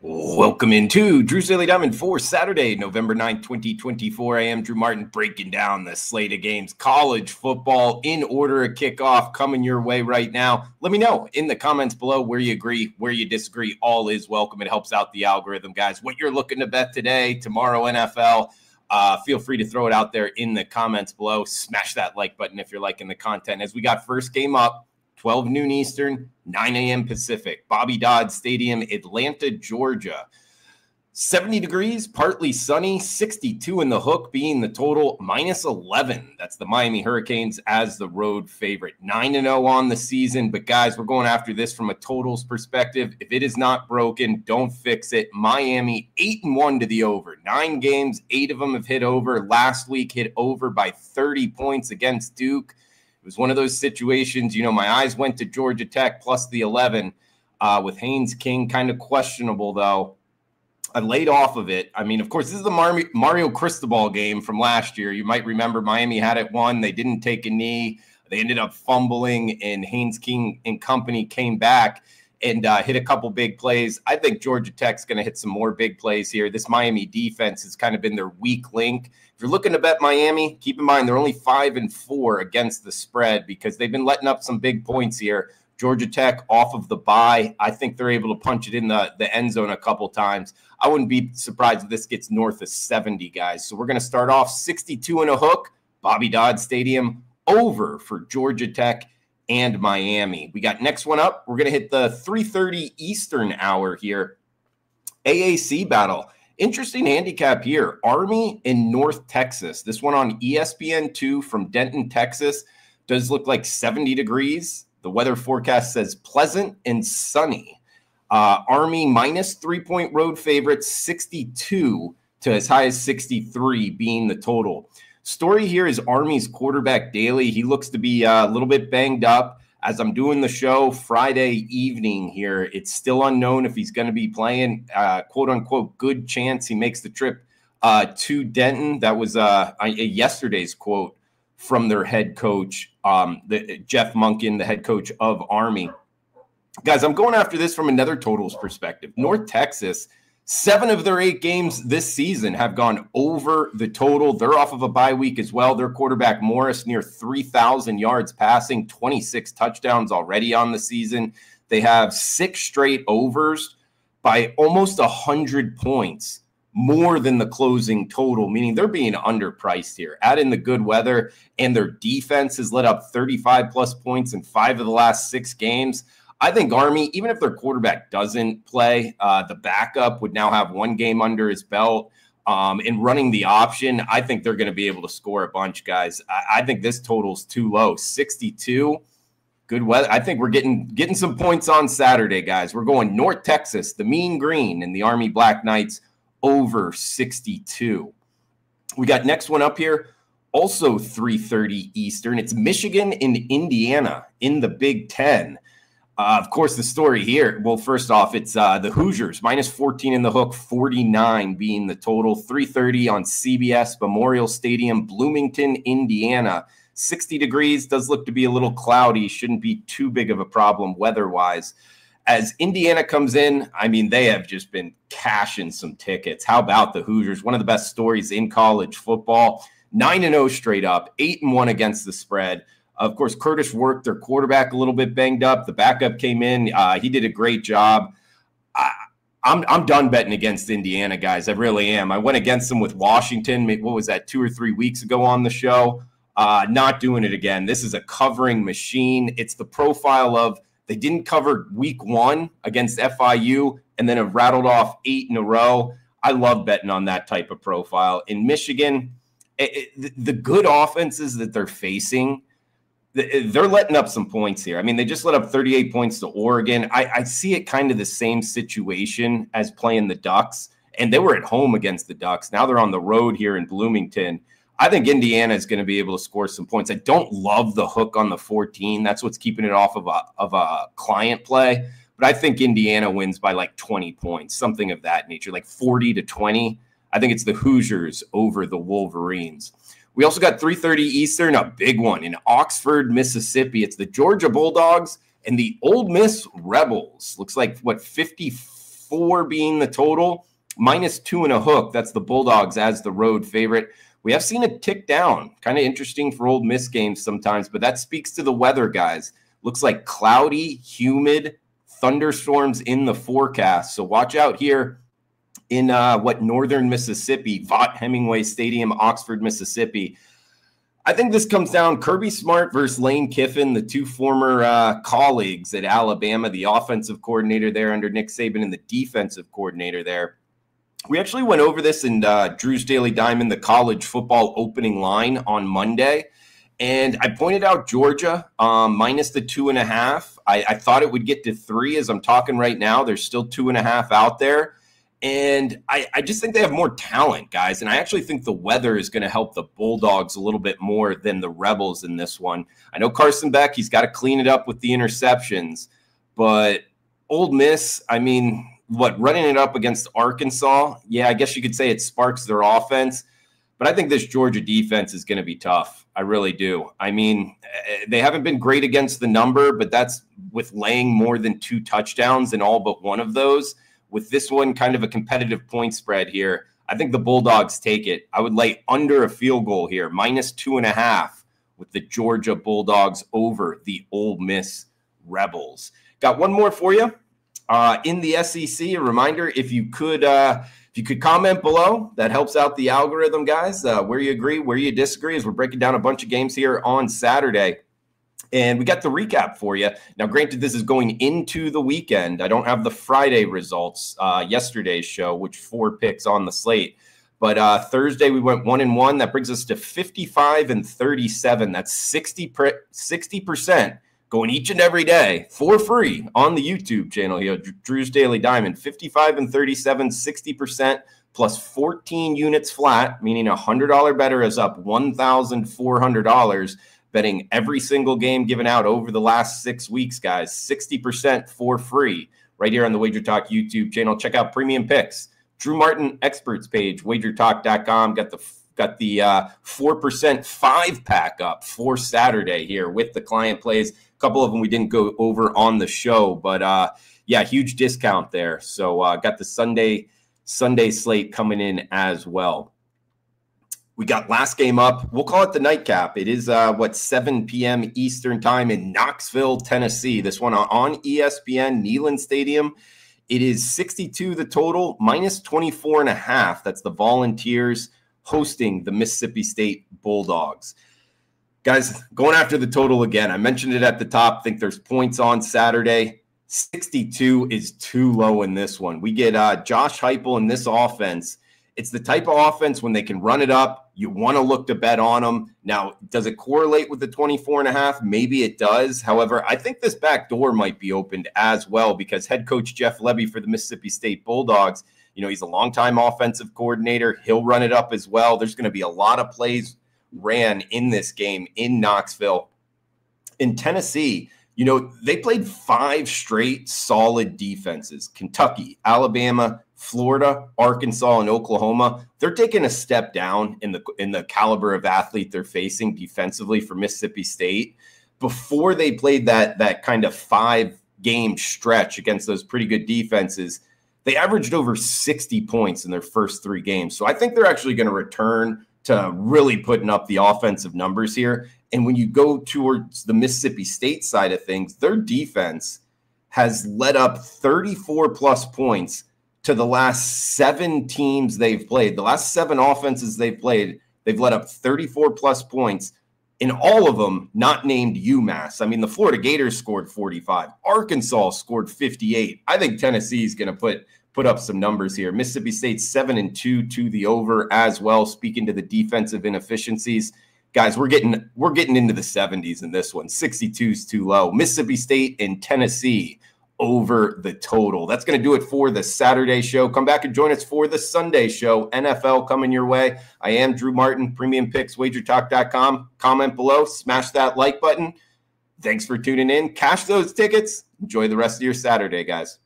Welcome into Drew's Daily Diamond for Saturday, November 9th, 2024. I am Drew Martin breaking down the slate of games. College football in order of kickoff coming your way right now. Let me know in the comments below where you agree, where you disagree. All is welcome. It helps out the algorithm, guys. What you're looking to bet today, tomorrow, NFL. Uh, feel free to throw it out there in the comments below. Smash that like button if you're liking the content. As we got first game up, 12 noon Eastern, 9 a.m. Pacific, Bobby Dodd Stadium, Atlanta, Georgia. 70 degrees, partly sunny, 62 in the hook being the total, minus 11. That's the Miami Hurricanes as the road favorite. 9 0 on the season. But guys, we're going after this from a totals perspective. If it is not broken, don't fix it. Miami 8 and 1 to the over. Nine games, eight of them have hit over. Last week hit over by 30 points against Duke. Was one of those situations, you know, my eyes went to Georgia Tech plus the 11 uh, with Haynes King, kind of questionable though. I laid off of it. I mean, of course, this is the Mar- Mario Cristobal game from last year. You might remember Miami had it won. They didn't take a knee. They ended up fumbling, and Haynes King and company came back and uh, hit a couple big plays. I think Georgia Tech's going to hit some more big plays here. This Miami defense has kind of been their weak link. If you're looking to bet Miami, keep in mind they're only five and four against the spread because they've been letting up some big points here. Georgia Tech off of the bye. I think they're able to punch it in the, the end zone a couple times. I wouldn't be surprised if this gets north of 70, guys. So we're going to start off 62 and a hook, Bobby Dodd Stadium, over for Georgia Tech and Miami. We got next one up. We're going to hit the 3:30 Eastern hour here. AAC battle. Interesting handicap here. Army in North Texas. This one on ESPN2 from Denton, Texas. Does look like 70 degrees. The weather forecast says pleasant and sunny. Uh, Army minus three point road favorites, 62 to as high as 63 being the total. Story here is Army's quarterback Daily. He looks to be uh, a little bit banged up. As I'm doing the show Friday evening here, it's still unknown if he's going to be playing. Uh, quote unquote, good chance he makes the trip uh, to Denton. That was uh, yesterday's quote from their head coach, um, the, Jeff Monken, the head coach of Army. Guys, I'm going after this from another totals perspective. North Texas Seven of their eight games this season have gone over the total. They're off of a bye week as well. Their quarterback Morris near 3,000 yards passing, 26 touchdowns already on the season. They have six straight overs by almost 100 points, more than the closing total, meaning they're being underpriced here. Add in the good weather, and their defense has let up 35 plus points in five of the last six games. I think Army, even if their quarterback doesn't play, uh, the backup would now have one game under his belt. Um, in running the option, I think they're going to be able to score a bunch, guys. I, I think this total's too low. 62. Good weather. I think we're getting getting some points on Saturday, guys. We're going North Texas, the Mean Green, and the Army Black Knights over 62. We got next one up here, also 3:30 Eastern. It's Michigan and Indiana in the Big Ten. Uh, of course, the story here. Well, first off, it's uh, the Hoosiers minus 14 in the hook, 49 being the total, 330 on CBS Memorial Stadium, Bloomington, Indiana. 60 degrees does look to be a little cloudy, shouldn't be too big of a problem weather wise. As Indiana comes in, I mean, they have just been cashing some tickets. How about the Hoosiers? One of the best stories in college football. 9 0 straight up, 8 and 1 against the spread. Of course, Kurtis Rourke their quarterback a little bit banged up. The backup came in. Uh, he did a great job. I, I'm I'm done betting against Indiana, guys. I really am. I went against them with Washington. What was that? Two or three weeks ago on the show. Uh, not doing it again. This is a covering machine. It's the profile of they didn't cover week one against FIU and then have rattled off eight in a row. I love betting on that type of profile. In Michigan, it, it, the good offenses that they're facing Eh, they're letting up some points here. I mean, they just let up 38 points to Oregon. I, I, see it kind of the same situation as playing the Ducks, and they were at home against the Ducks. Now they're on the road here in Bloomington. I think Indiana is going to be able to score some points. I don't love the hook on the 14. That's what's keeping it off of a of a client play. But I think Indiana wins by like 20 points, something of that nature, like 40 to 20. I think it's the Hoosiers over the Wolverines. We also got 3:30 Eastern, a big one in Oxford, Mississippi. It's the Georgia Bulldogs and the Ole Miss Rebels. Looks like what 54 being the total, minus two and a hook. That's the Bulldogs as the road favorite. We have seen it tick down. Kind of interesting for Ole Miss games sometimes, but that speaks to the weather, guys. Looks like cloudy, humid, thunderstorms in the forecast. So watch out here in uh, what northern Mississippi, Vaught Hemingway Stadium, Oxford, Mississippi. I think this comes down Kirby Smart versus Lane Kiffin, the two former uh, colleagues at Alabama, the offensive coordinator there under Nick Saban and the defensive coordinator there. We actually went over this in uh, Drew's Daily Diamond, the college football opening line on Monday. And I pointed out Georgia um, minus the two and a half. I, I thought it would get to three as I'm talking right now. There's still two and a half out there. And I, I just think they have more talent, guys. And I actually think the weather is going to help the Bulldogs a little bit more than the Rebels in this one. I know Carson Beck, he's got to clean it up with the interceptions. But Ole Miss, I mean, what, running it up against Arkansas? Yeah, I guess you could say it sparks their offense. But I think this Georgia defense is going to be tough. I really do. I mean, eh, they haven't been great against the number, but that's with laying more than two touchdowns in all but one of those with this one kind of a competitive point spread here, I think the Bulldogs take it. I would lay under a field goal here, minus two and a half with the Georgia Bulldogs over the Ole Miss Rebels. Got one more for you. Uh, in the SEC, a reminder if you could uh, if you could comment below, that helps out the algorithm, guys. Uh, where you agree, where you disagree, as we're breaking down a bunch of games here on Saturday. And we got the recap for you. Now, granted, this is going into the weekend. I don't have the Friday results, uh, yesterday's show, which four picks on the slate. But uh, Thursday we went one and one. That brings us to 55 and 37. That's 60 percent going each and every day for free on the YouTube channel here, Drew's Daily Diamond. 55 and 37, 60 percent plus 14 units flat, meaning a hundred dollar bettor is up one thousand four hundred dollars betting every single game given out over the last six weeks, guys. 60% for free right here on the Wager Talk YouTube channel. Check out premium picks. Drew Martin experts page, wagertalk.com. Got the got the uh, 4% five pack up for Saturday here with the client plays. A couple of them we didn't go over on the show, but uh, yeah, huge discount there. So uh, got the Sunday Sunday slate coming in as well. We got last game up. We'll call it the nightcap. It is uh, what 7 p.m. Eastern time in Knoxville, Tennessee. This one on ESPN Neyland Stadium. It is 62 the total, minus 24 and a half. That's the Volunteers hosting the Mississippi State Bulldogs. Guys, going after the total again. I mentioned it at the top. think there's points on Saturday. 62 is too low in this one. We get uh, Josh Heupel in this offense it's the type of offense when they can run it up. You want to look to bet on them. Now, does it correlate with the 24 and a half? Maybe it does. However, I think this back door might be opened as well because head coach Jeff Lebby for the Mississippi State Bulldogs, you know, he's a longtime offensive coordinator. He'll run it up as well. There's going to be a lot of plays ran in this game in Knoxville. In Tennessee, you know, they played five straight solid defenses Kentucky, Alabama, Florida, Arkansas, and Oklahoma, they're taking a step down in the in the caliber of athlete they're facing defensively for Mississippi State. Before they played that that kind of five game stretch against those pretty good defenses, they averaged over 60 points in their first three games. So I think they're actually going to return to really putting up the offensive numbers here. And when you go towards the Mississippi State side of things, their defense has led up 34 plus points to the last seven teams they've played, the last seven offenses they've played, they've let up 34 plus points. In all of them, not named UMass. I mean, the Florida Gators scored 45. Arkansas scored 58. I think Tennessee is going to put put up some numbers here. Mississippi State seven and two to the over as well. Speaking to the defensive inefficiencies, guys, we're getting we're getting into the 70s in this one. 62 is too low. Mississippi State and Tennessee over the total. That's going to do it for the Saturday show. Come back and join us for the Sunday show. NFL coming your way. I am Drew Martin, Premium Picks, WagerTalk.com. Comment below, smash that like button. Thanks for tuning in. Cash those tickets. Enjoy the rest of your Saturday, guys.